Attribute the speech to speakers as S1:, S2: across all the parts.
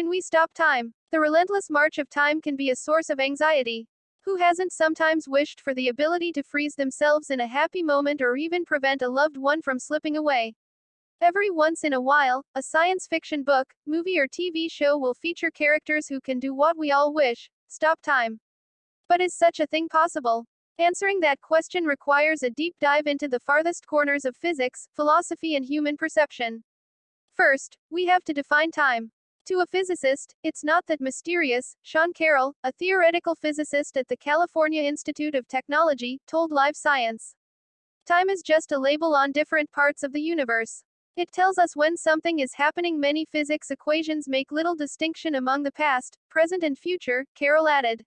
S1: can we stop time? The relentless march of time can be a source of anxiety. Who hasn't sometimes wished for the ability to freeze themselves in a happy moment or even prevent a loved one from slipping away? Every once in a while, a science fiction book, movie, or TV show will feature characters who can do what we all wish stop time. But is such a thing possible? Answering that question requires a deep dive into the farthest corners of physics, philosophy, and human perception. First, we have to define time. To a physicist, it's not that mysterious, Sean Carroll, a theoretical physicist at the California Institute of Technology, told Live Science. Time is just a label on different parts of the universe. It tells us when something is happening. Many physics equations make little distinction among the past, present, and future, Carroll added.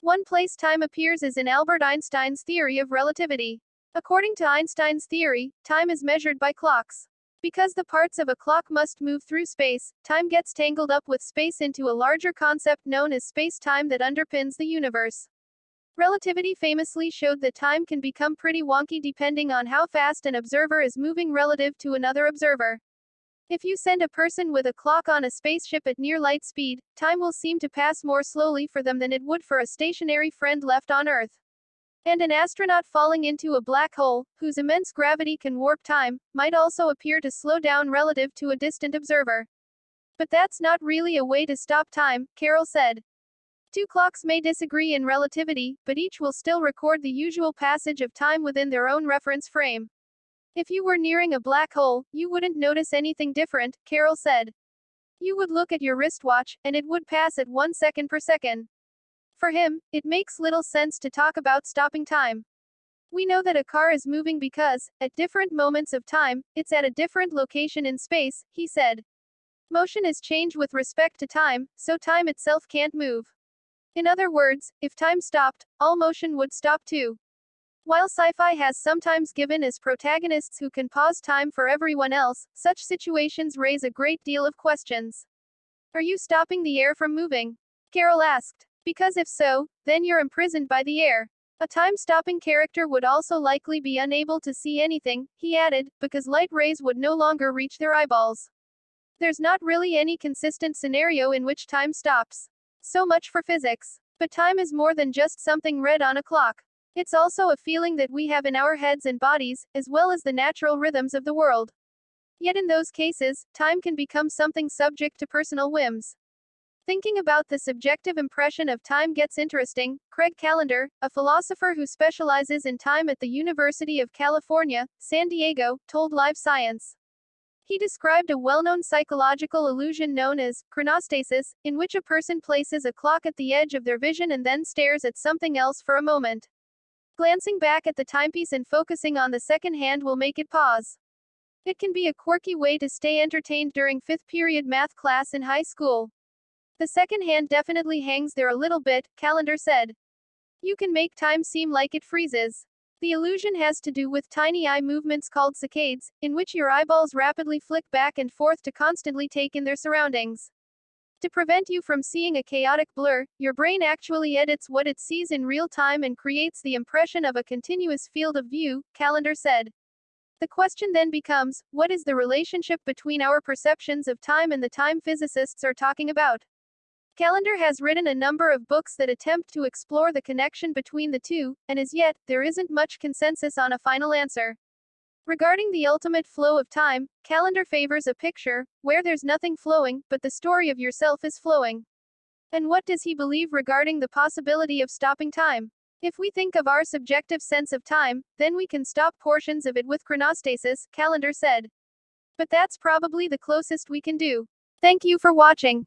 S1: One place time appears is in Albert Einstein's theory of relativity. According to Einstein's theory, time is measured by clocks. Because the parts of a clock must move through space, time gets tangled up with space into a larger concept known as space-time that underpins the universe. Relativity famously showed that time can become pretty wonky depending on how fast an observer is moving relative to another observer. If you send a person with a clock on a spaceship at near light speed, time will seem to pass more slowly for them than it would for a stationary friend left on Earth. And an astronaut falling into a black hole, whose immense gravity can warp time, might also appear to slow down relative to a distant observer. But that's not really a way to stop time, Carroll said. Two clocks may disagree in relativity, but each will still record the usual passage of time within their own reference frame. If you were nearing a black hole, you wouldn't notice anything different, Carroll said. You would look at your wristwatch, and it would pass at one second per second. For him, it makes little sense to talk about stopping time. We know that a car is moving because, at different moments of time, it's at a different location in space, he said. Motion is change with respect to time, so time itself can't move. In other words, if time stopped, all motion would stop too. While sci fi has sometimes given as protagonists who can pause time for everyone else, such situations raise a great deal of questions. Are you stopping the air from moving? Carroll asked. Because if so, then you're imprisoned by the air. A time-stopping character would also likely be unable to see anything, he added, because light rays would no longer reach their eyeballs. There's not really any consistent scenario in which time stops. So much for physics. But time is more than just something read on a clock. It's also a feeling that we have in our heads and bodies, as well as the natural rhythms of the world. Yet in those cases, time can become something subject to personal whims. Thinking about the subjective impression of time gets interesting. Craig Callender, a philosopher who specializes in time at the University of California, San Diego, told Live Science. He described a well known psychological illusion known as chronostasis, in which a person places a clock at the edge of their vision and then stares at something else for a moment. Glancing back at the timepiece and focusing on the second hand will make it pause. It can be a quirky way to stay entertained during fifth period math class in high school. The second hand definitely hangs there a little bit, Callender said. You can make time seem like it freezes. The illusion has to do with tiny eye movements called saccades, in which your eyeballs rapidly flick back and forth to constantly take in their surroundings. To prevent you from seeing a chaotic blur, your brain actually edits what it sees in real time and creates the impression of a continuous field of view, Callender said. The question then becomes what is the relationship between our perceptions of time and the time physicists are talking about? Callender has written a number of books that attempt to explore the connection between the two, and as yet, there isn't much consensus on a final answer. Regarding the ultimate flow of time, Callender favors a picture, where there's nothing flowing, but the story of yourself is flowing. And what does he believe regarding the possibility of stopping time? If we think of our subjective sense of time, then we can stop portions of it with chronostasis, Callender said. But that's probably the closest we can do. Thank you for watching.